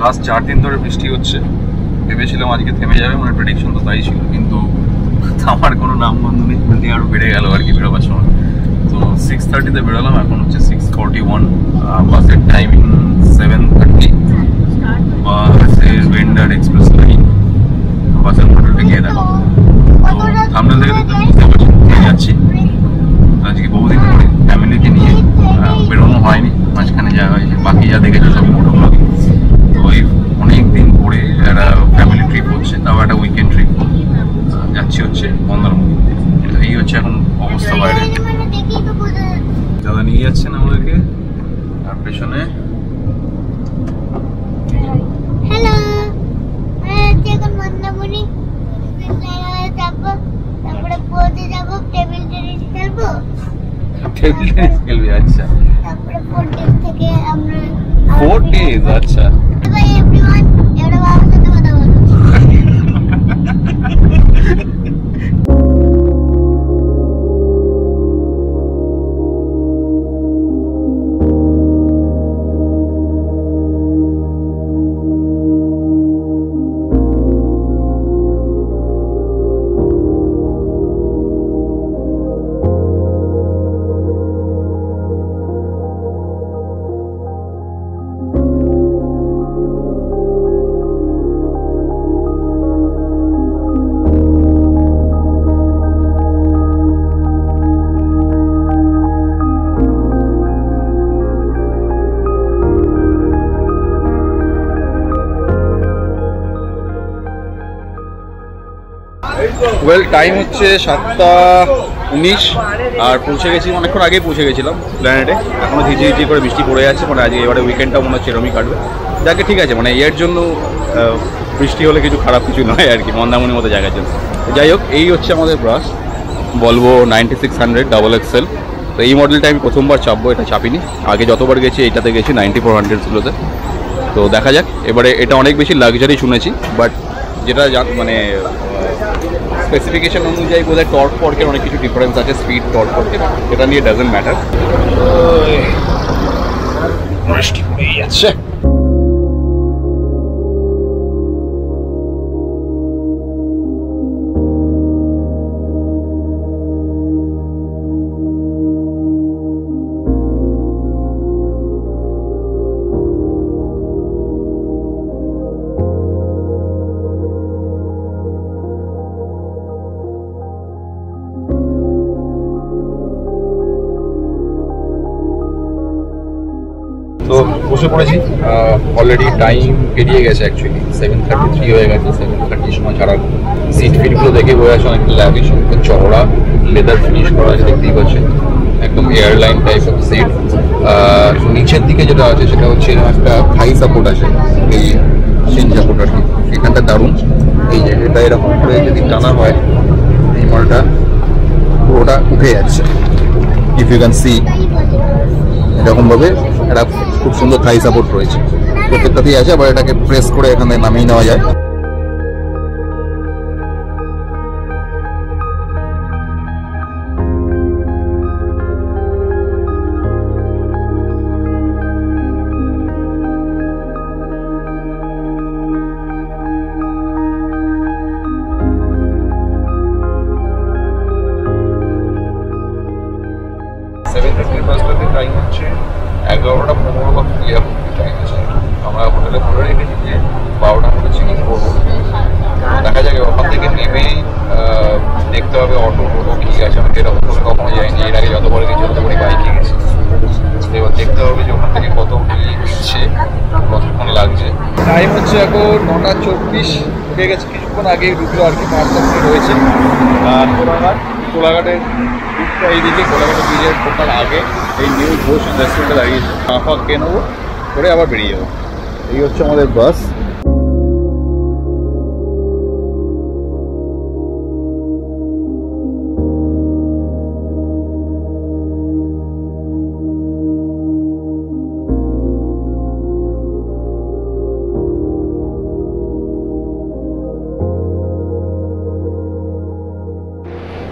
Last চার দিন ধরে বৃষ্টি হচ্ছে। ভেবেছিলাম আজকে থেমে যাবে মানে প্রেডিকশন তো তাই ছিল, কিন্তু থামার কোনো নাম বন্ধ নেই উল্টে আরও বেড়ে গেল আর কি, বেরোবার সময়। তো সিক্স থার্টিতে বেরোলাম, এখন হচ্ছে সিক্স ফর্টি ওয়ান বাসের timing seven thirty bus is vendor express line বাসের হোটেলে গিয়ে দেখো। সামনে থেকে দেখতে যাচ্ছি। আজকে বহুদিন পরে ফ্যামিলিকে নিয়ে বেরোনো হয়নি, মাঝখানে যা হয়েছে, বাকি যা দেখেছ সব মোটামুটি তো এই অনেক দিন পরে একটা ফ্যামিলি ট্রিপ হচ্ছে তাও একটা উইকেন্ড ট্রিপ যাচ্ছি হচ্ছে মন্দারমণি তো এই হচ্ছে এখন অবস্থা বাইরে দাদা নিয়ে যাচ্ছেন আমাদেরকে আর পেছনে হ্যালো এখন মন্দামণি যাব তারপরে পৌঁছে যাব টেবিল টেনিস খেলব টেবিল টেনিস খেলবি আচ্ছা। তারপরে ফোর ডেজ থেকে আমরা ফোর ডেজ আচ্ছা। বাই এভরিওয়ান এবার ওয়েল টাইম হচ্ছে সাতটা উনিশ, আর পৌঁছে গেছি, অনেকক্ষণ আগেই পৌঁছে গেছিলাম প্ল্যানেটে এখনও ঝিঝি ঝিঝি করে বৃষ্টি পড়ে যাচ্ছে মানে আজকে এবারে উইকেন্ডটা মনে হচ্ছে এরমই কাটবে। যাকে, ঠিক আছে মানে এর জন্য বৃষ্টি হলে কিছু খারাপ কিছু নয় আর কি মন্দামনির মতো জায়গার জন্য। যাই হোক, এই হচ্ছে আমাদের ব্রাশ বলব ninety six hundred double excel তো এই মডেলটা আমি প্রথমবার চাপবো, এটা চাপিনি। আগে যতবার গেছি, এইটাতে গেছি নাইনটি ফোর হান্ড্রেডগুলোতে তো দেখা যাক, এবারে এটা অনেক বেশি লাক্সারি শুনেছি বাট যেটা মানে স্পেসিফিকেশন অনুযায়ী বোধহয় টর্ক ফর্কের অনেক কিছু ডিফারেন্স আছে স্পিড টর্ক ফর্কের এটা নিয়ে ডাজেন্ট ম্যাটার বৃষ্টি পড়েই যাচ্ছে। বসে পড়েছি অলরেডি টাইম পেরিয়ে গেছে অ্যাকচুয়ালি সেভেন থার্টি থ্রি হয়ে গেছে সেভেন থার্টির সময় ছাড়া সিট ফিটগুলো দেখে বোঝা যাচ্ছে অনেক ল্যাভিশ অনেক চওড়া লেদার ফিনিশ করা আছে, দেখতেই পাচ্ছেন। একদম এয়ারলাইন টাইপ অফ সিট নিচের দিকে যেটা আছে, সেটা হচ্ছে একটা থাই সাপোর্ট আছে, এই সিন সাপোর্ট আর কি এখানটা দারুণ। এই যে, এটা এরকম করে যদি টানা হয়, এই মলটা পুরোটা উঠে যাচ্ছে। ইফ ইউ ক্যান সি এরকমভাবে একটা খুব সুন্দর থাই সাপোর্ট রয়েছে। প্রত্যেকটাতেই আছে, আবার এটাকে প্রেস করে এখানে নামিয়ে নেওয়া যায়। বলে রেখেছি যে বারোটার মধ্যে চেক করব দেখা যাবে ওখান থেকে নেমেই দেখতে হবে অটো টোটো কি আছে। আমি এরকম করে কখনো যাইনি। এর আগে যতবার গেছি ততবারই বাইকে গেছি। এবার দেখতে হবে যে ওখান থেকে কত নিচ্ছে কতক্ষণ লাগছে। টাইম হচ্ছে এখন নটা চব্বিশ। হয়ে গেছে কিছুক্ষণ আগে ঢুকলো আর কি পাঁচ দশ মিনিট রয়েছে। আর কোলাঘাট, কোলাঘাটের দিকটা এইদিকে, কোলাঘাটের ব্রিজের ঢোকার আগে। এই নিউ ঘোষ রেস্টুরেন্টে দাঁড়িয়েছে চা ফা খেয়ে নেব? করে আবার বেরিয়ে যাব। এই হচ্ছে আমাদের বাস।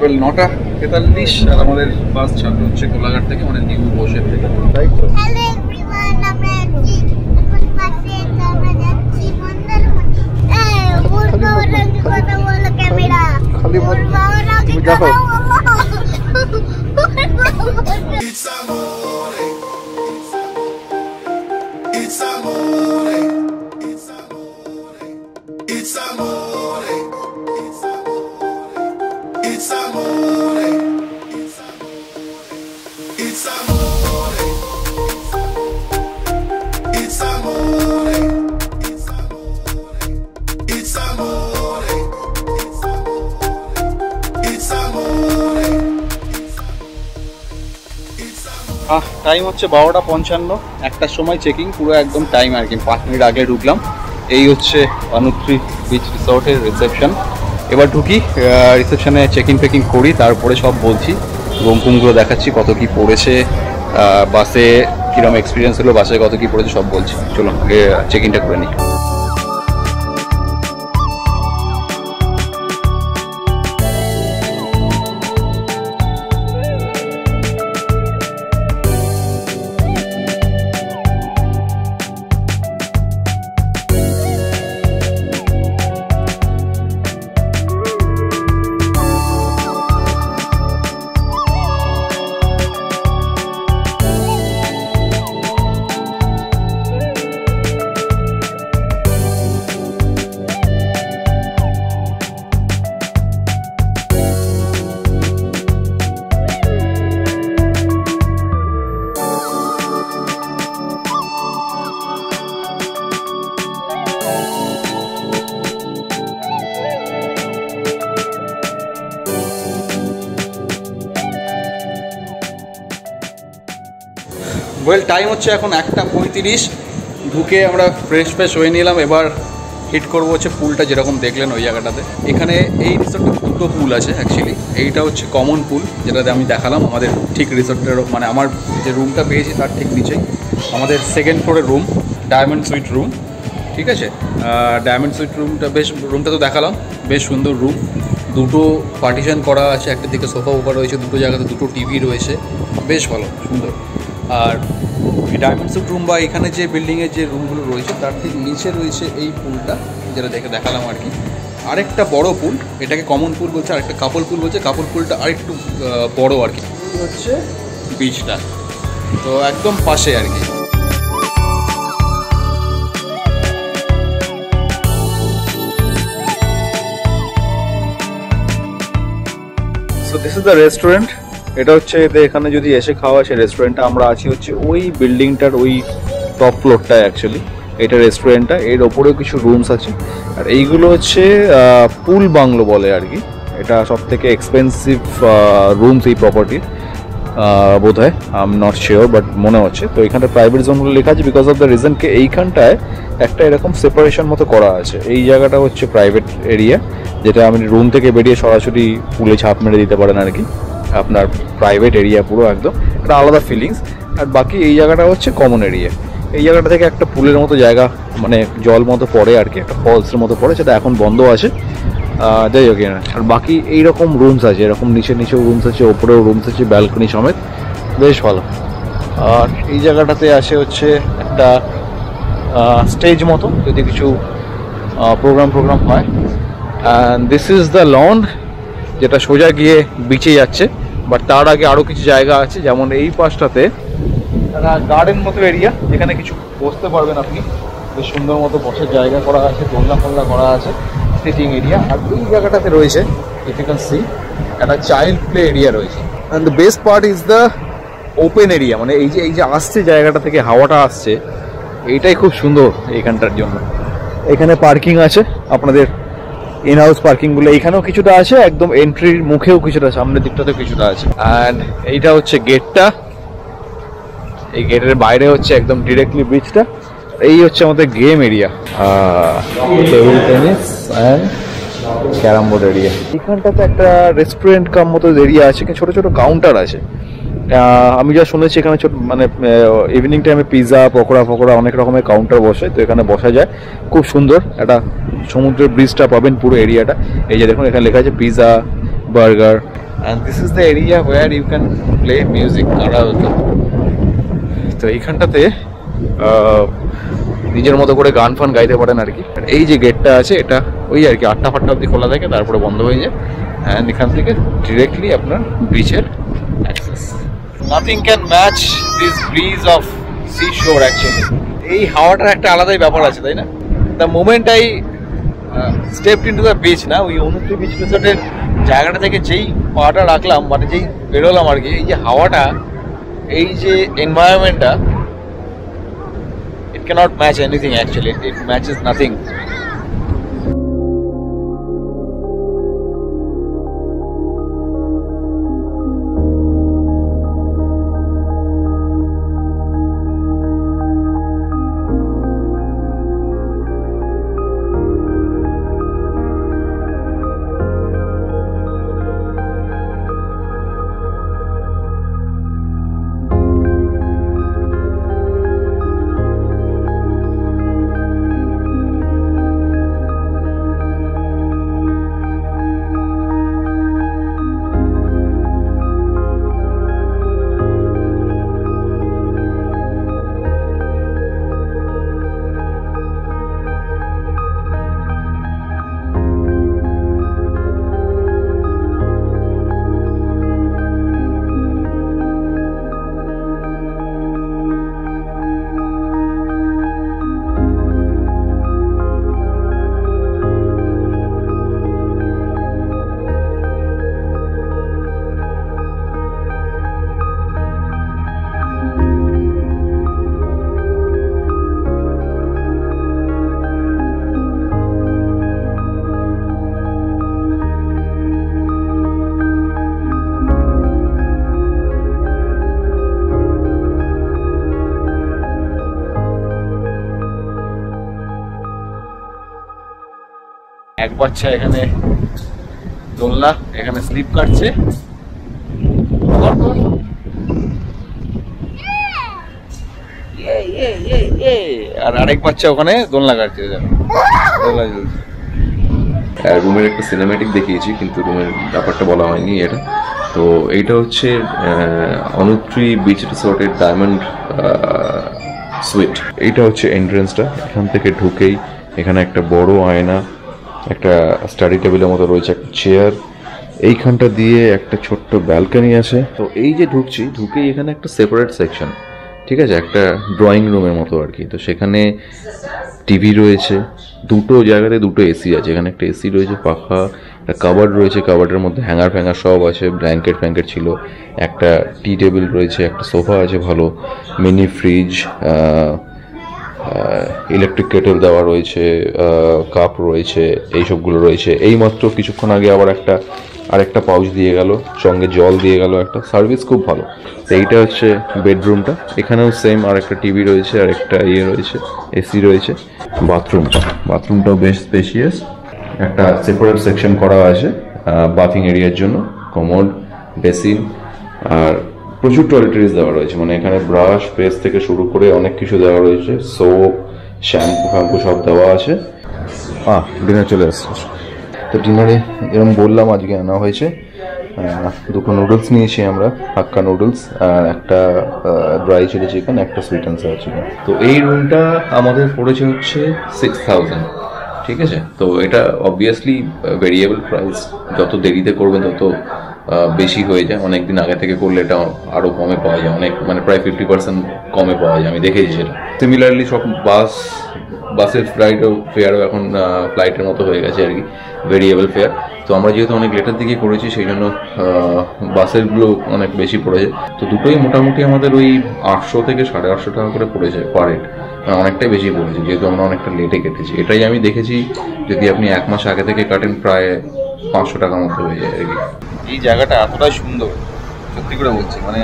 ওয়েল নটা তেতাল্লিশ আর আমাদের বাস ছাড়বে হচ্ছে কোলাঘাট থেকে মানে নিউ বসে থেকে। তাই তো go. It's a morning. It's a morning. It's a morning. It's a amore. Amore. Time হচ্ছে বারোটা পঞ্চান্ন। একটার সময় চেকিং পুরো একদম টাইম আর কি। পাঁচ মিনিট আগে ঢুকলাম। এই হচ্ছে অনুত্রি বিচ রিসর্টের রিসেপশন এবার ঢুকি রিসেপশনে চেক ইন ফেকিং করি, তারপরে সব বলছি। রুমফুমগুলো দেখাচ্ছি, কত কি পড়েছে বাসে কীরকম এক্সপিরিয়েন্স হলো বাসে কত কি পড়েছে, সব বলছি। চলো চেক ইনটা করে নিই। টাইম হচ্ছে এখন একটা পঁয়ত্রিশ। ঢুকে আমরা ফ্রেশ ফ্রেশ হয়ে নিলাম। এবার হিট করব হচ্ছে পুলটা যেরকম দেখলেন ওই জায়গাটাতে। এখানে এই রিসোর্টে দুটো পুল আছে অ্যাকচুয়ালি এইটা হচ্ছে কমন পুল যেটাতে আমি দেখালাম আমাদের ঠিক রিসোর্টের মানে আমার যে রুমটা পেয়েছি তার ঠিক নিচেই। আমাদের সেকেন্ড ফ্লোরের রুম ডায়মন্ড সুইট রুম ঠিক আছে? ডায়মন্ড সুইট রুমটা বেশ রুমটা তো দেখালাম। বেশ সুন্দর রুম দুটো পার্টিশন করা আছে, একটা দিকে সোফা ওফা রয়েছে, দুটো জায়গাতে দুটো টিভি রয়েছে। বেশ ভালো, সুন্দর। আর ডায়মন্ড সুইট রুম বা এখানে যে বিল্ডিংয়ের যে রুমগুলো রয়েছে তার ঠিক নিচে রয়েছে এই পুলটা যেটা দেখে দেখালাম আর কি। আরেকটা বড় পুল এটাকে কমন পুল বলছে আরেকটা কাপল পুল বলছে। কাপল পুলটা আরেকটু আহ, বড় আর কি। হচ্ছে বিচটা তো একদম পাশে আর কি। So this is the restaurant এটা হচ্ছে এখানে যদি এসে খাওয়া সে রেস্টুরেন্টটা আমরা আছি হচ্ছে ওই বিল্ডিংটার ওই টপ ফ্লোরটা অ্যাকচুয়ালি এটা রেস্টুরেন্টটা এর ওপরেও কিছু রুমস আছে। আর এইগুলো হচ্ছে পুল বাংলো বলে আর কি। এটা সব থেকে এক্সপেন্সিভ রুমস এই প্রপার্টির বোধ হয় I am not sure but মনে হচ্ছে। তো এখানে প্রাইভেট জোনগুলো লেখা আছে বিকজ অফ দ্য রিজনকে এইখানটায় একটা এরকম সেপারেশন মতো করা আছে। এই জায়গাটা হচ্ছে প্রাইভেট এরিয়া যেটা আপনি রুম থেকে বেরিয়ে সরাসরি পুলে ঝাঁপ মেরে দিতে পারেন আর কি। আপনার প্রাইভেট এরিয়া পুরো একদম। একটা আলাদা ফিলিংস আর বাকি এই জায়গাটা হচ্ছে কমন এরিয়া এই জায়গাটা থেকে একটা পুলের মতো জায়গা মানে জল মতো পড়ে আর কি, একটা ফলসের মতো পড়ে, সেটা এখন বন্ধ আছে। যাই হোক। আর বাকি এইরকম রুমস আছে, এরকম নিচে নিচেও রুমস আছে, ওপরেও রুমস আছে ব্যালকনি সমেত। বেশ ভালো। আর এই জায়গাটাতে আসে হচ্ছে একটা স্টেজ মতো, যদি কিছু প্রোগ্রাম প্রোগ্রাম হয়। And this is the lawn যেটা সোজা গিয়ে বিচে যাচ্ছে বাট তার আগে আরও কিছু জায়গা আছে, যেমন এই পাশটাতে গার্ডেন মতো এরিয়া যেখানে কিছু বসতে পারবেন আপনি। বেশ সুন্দর মতো বসার জায়গা করা আছে, দোলনা ফোলনা করা আছে সিটিং এরিয়া আর এই জায়গাটাতে রয়েছে ইফ সি একটা চাইল্ড প্লে এরিয়া রয়েছে। And the best part is the open area মানে এই যে এই যে আসছে জায়গাটা থেকে হাওয়াটা আসছে, এইটাই খুব সুন্দর এইখানটার জন্য। এখানে পার্কিং আছে, আপনাদের ইন হাউস পার্কিংগুলো এখানেও কিছুটা আছে, একদম এন্ট্রির মুখেও কিছুটা সামনের দিকটাতেও কিছুটা আছে। এইটা হচ্ছে গেটটা এই গেটের বাইরে হচ্ছে একদম ডিরেক্টলি বিচটা এই হচ্ছে আমাদের game area table tennis carrom board area এখানটাতে একটা রেস্টুরেন্ট কাম মতো এরিয়া আছে, ছোট ছোট কাউন্টার আছে। আমি যা শুনেছি এখানে ছোট মানে ইভিনিং টাইমে পিৎজা পকোড়া, ফকোড়া অনেক রকমের কাউন্টার বসে, তো এখানে বসা যায়। খুব সুন্দর, একটা সমুদ্রের ব্রিজটা পাবেন পুরো এরিয়াটা এই যে দেখুন, এখানে লেখা আছে pizza burger and this is the area where you can play music তো এইখানটাতে নিজের মতো করে গান ফান গাইতে পারেন আর কি। এই যে গেটটা আছে, এটা ওই আর কি, আটটা ফাটটা অবধি খোলা থাকে, তারপরে বন্ধ হয়ে যায়। অ্যান্ড এখান থেকে ডিরেক্টলি আপনার বিচের access nothing can match this breeze of sea shore actually এই হাওয়াটার একটা আলাদাই ব্যাপার আছে, তাই না? The moment I step into the beach না, ওই অনুত্রি বিচ রিসোর্টের জায়গাটা থেকে যেই পাটা রাখলাম মানে যেই বেরোলাম আর কি, এই যে হাওয়াটা, এই যে এনভায়রনমেন্টটা it cannot match anything, actually. It matches nothing. এক বাচ্চা এখানে দোলনা, এখানে স্লিপ কাটছে। আর আরেক বাচ্চা ওখানে দোলনা কাটছে দোলনা ঝুলছে রুমের একটা সিনেমেটিক দেখিয়েছি, কিন্তু রুমের ব্যাপারটা বলা হয়নি এটা। তো এইটা হচ্ছে অনুত্রি বিচ রিসোর্টের ডায়মন্ড সুইট এইটা হচ্ছে এন্ট্রেন্সটা এখান থেকে ঢুকেই এখানে একটা বড় আয়না একটা স্টাডি টেবিলের মতো রয়েছে, একটা চেয়ার এইখানটা দিয়ে একটা ছোট্ট ব্যালকনি আছে। তো এই যে ঢুকছি, ঢুকেই এখানে একটা সেপারেট সেকশন ঠিক আছে? একটা ড্রয়িং রুমের মতো আর কি। তো সেখানে টিভি রয়েছে, দুটো জায়গাতে দুটো এসি আছে। এখানে একটা এসি রয়েছে, পাখা, একটা কাবার্ড রয়েছে। কাবার্ডের মধ্যে হ্যাঙ্গার ফ্যাঙ্গার সব আছে ব্ল্যাঙ্কেট ফ্যাঙ্কেট ছিল। একটা টি টেবিল রয়েছে, একটা সোফা আছে ভালো। মিনি ফ্রিজ ইলেকট্রিক কেটেল দেওয়া রয়েছে কাপ রয়েছে, এইসবগুলো রয়েছে। এইমাত্র কিছুক্ষণ আগে আবার একটা, আরেকটা পাউচ দিয়ে গেল, সঙ্গে জল দিয়ে গেল একটা। সার্ভিস খুব ভালো। তো এইটা হচ্ছে বেডরুমটা এখানেও সেম আর একটা টিভি রয়েছে আর একটা ইয়ে রয়েছে এসি রয়েছে। বাথরুমটা বাথরুমটাও বেশ স্পেশিয়াস একটা সেপারেট সেকশন করা আছে বাথিং এরিয়ার জন্য। কমোড বেসিন আর প্রচুর টয়লেটারিজ দেওয়া রয়েছে। মানে এখানে ব্রাশ পেস্ট থেকে শুরু করে অনেক কিছু দেওয়া রয়েছে। সোপ শ্যাম্পু ফ্যাম্পু সব দেওয়া আছে। আহ ডিনার চলে আসছে তো ডিনারে যেরকম বললাম আজকে আনা হয়েছে। দুটো নুডলস নিয়েছি আমরা হাক্কা নুডলস আর একটা ড্রাই চিলি চিকেন একটা সুইট অ্যান্ড সাওয়ার চিকেন তো এই রুমটা আমাদের পড়েছে হচ্ছে সিক্স থাউজেন্ড ঠিক আছে? তো এটা অবভিয়াসলি ভেরিয়েবল প্রাইস যত দেরিতে করবেন তত বেশি হয়ে যায়। অনেক দিন আগে থেকে করলে এটা আরও কমে পাওয়া যায়। অনেক মানে প্রায় ফিফটি পার্সেন্ট কমে পাওয়া যায়। আমি দেখেছি সেটা। সিমিলারলি সব বাস বাসের ফ্লাইটও ফেয়ারও এখন ফ্লাইটের মতো হয়ে গেছে আর কি ভেরিয়েবল ফেয়ার তো আমরা যেহেতু অনেক লেটার দিকে করেছি, সেই জন্য বাসেরগুলো অনেক বেশি পড়েছে। তো দুটোই মোটামুটি আমাদের ওই আটশো থেকে সাড়ে আটশো টাকা করে পড়েছে পার হেড অনেকটাই বেশি পড়েছে, যেহেতু আমরা অনেকটা লেটে কেটেছি। এটাই আমি দেখেছি, যদি আপনি এক মাস আগে থেকে কাটেন, প্রায় পাঁচশো টাকা মতো হয়ে যায় আর কি। এই জায়গাটা এতটাই সুন্দর, সত্যি করে বলছি মানে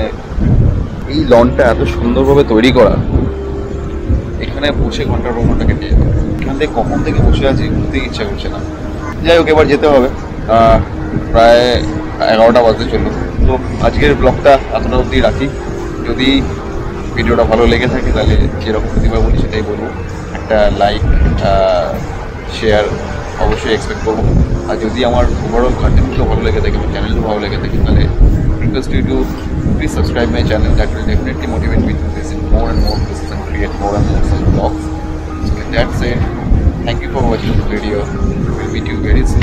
এই লনটা এত সুন্দরভাবে তৈরি করা, এখানে বসে ঘণ্টার পর ঘণ্টা কেটে যাবে এখান থেকে কখন থেকে বসে আছি ঘুরতে ইচ্ছা করছে না। যাই হোক, এবার যেতে হবে। প্রায় এগারোটা বাজতে চলল। তো আজকের ব্লগটা এতটা অবধি রাখি। যদি ভিডিওটা ভালো লেগে থাকে, তাহলে যেরকম প্রতিভা বলি, সেটাই বলব। একটা লাইক শেয়ার অবশ্যই এক্সপেক্ট করবো আর যদি আমার ওভারঅল কন্টেন্টগুলো ভালো লেগে থাকে আমার চ্যানেলও ভালো লেগে থাকে তাহলে request you to please subscribe my channel that will definitely motivate me to visit more and more places and create more and more such vlogs so with that said Thank you for watching this video. We'll meet you very soon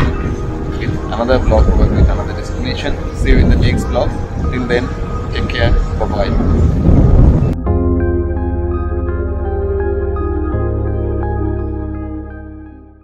with another vlog with another destination. See you in the next vlog. Till then, take care. Bye bye.